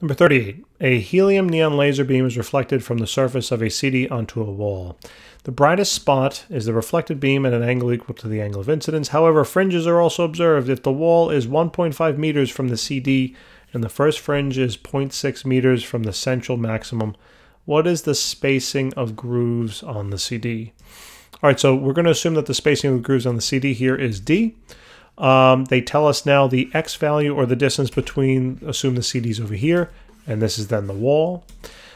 Number 38. A helium neon laser beam is reflected from the surface of a CD onto a wall. The brightest spot is the reflected beam at an angle equal to the angle of incidence. However, fringes are also observed. If the wall is 1.5 meters from the CD and the first fringe is 0.6 meters from the central maximum, what is the spacing of grooves on the CD? All right, so we're going to assume that the spacing of the grooves on the CD here is D. Um, they tell us now the x value or the distance between, assume the CD is over here, and this is then the wall.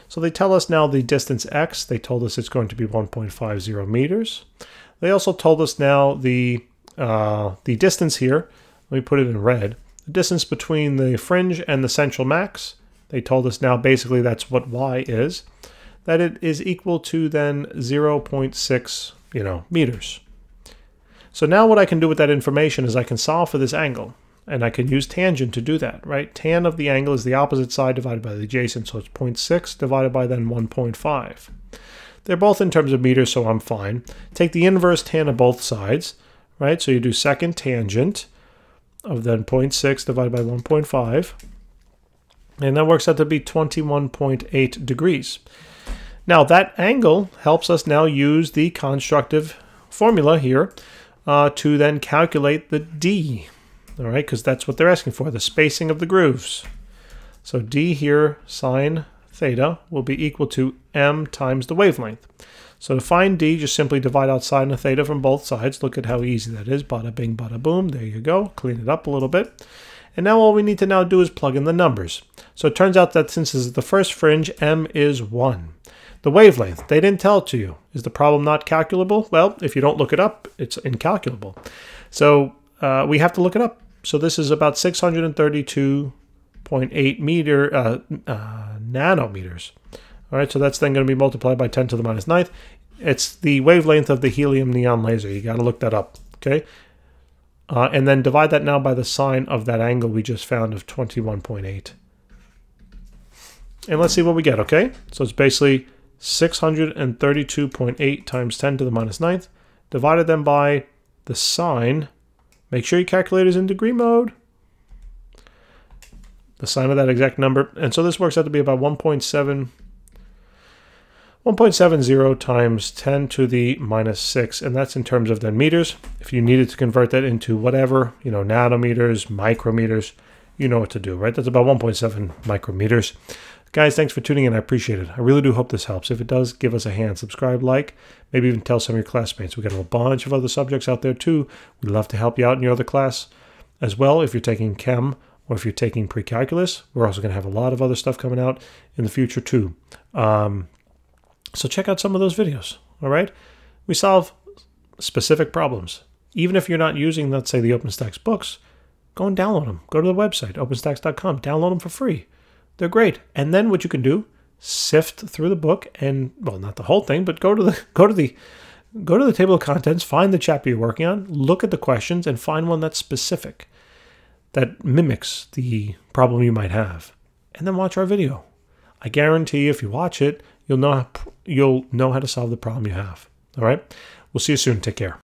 So they tell us now the distance x. They told us it's going to be 1.50 meters. They also told us now the uh, the distance here. Let me put it in red. The distance between the fringe and the central max. They told us now basically that's what y is. That it is equal to then 0.6 you know meters. So now what I can do with that information is I can solve for this angle. And I can use tangent to do that, right? Tan of the angle is the opposite side divided by the adjacent, so it's 0.6 divided by then 1.5. They're both in terms of meters, so I'm fine. Take the inverse tan of both sides, right? So you do second tangent of then 0.6 divided by 1.5. And that works out to be 21.8 degrees. Now that angle helps us now use the constructive formula here uh, to then calculate the D, all right, because that's what they're asking for, the spacing of the grooves. So D here, sine theta, will be equal to m times the wavelength. So to find D, just simply divide out sine of theta from both sides. Look at how easy that is. Bada bing, bada boom. There you go. Clean it up a little bit. And now all we need to now do is plug in the numbers. So it turns out that since this is the first fringe, m is 1. The wavelength, they didn't tell it to you. Is the problem not calculable? Well, if you don't look it up, it's incalculable. So uh, we have to look it up. So this is about 632.8 meter uh, uh, nanometers. All right, so that's then going to be multiplied by 10 to the minus ninth. It's the wavelength of the helium neon laser. You got to look that up, okay? Uh, and then divide that now by the sine of that angle we just found of 21.8. And let's see what we get, okay? So it's basically 632.8 times 10 to the minus ninth, divided then by the sine. Make sure your calculator is in degree mode. The sine of that exact number. And so this works out to be about 1.7 1.70 times 10 to the minus 6, and that's in terms of then meters. If you needed to convert that into whatever, you know, nanometers, micrometers, you know what to do, right? That's about 1.7 micrometers. Guys, thanks for tuning in. I appreciate it. I really do hope this helps. If it does, give us a hand. Subscribe, like, maybe even tell some of your classmates. We got a bunch of other subjects out there too. We'd love to help you out in your other class as well. If you're taking chem or if you're taking pre-calculus, we're also going to have a lot of other stuff coming out in the future too. Um, so check out some of those videos. All right, we solve specific problems. Even if you're not using, let's say, the OpenStax books, go and download them. Go to the website, openstax.com. Download them for free. They're great. And then what you can do, sift through the book and well, not the whole thing, but go to the go to the go to the table of contents, find the chapter you're working on, look at the questions and find one that's specific that mimics the problem you might have. And then watch our video. I guarantee if you watch it, you'll know you'll know how to solve the problem you have. All right? We'll see you soon. Take care.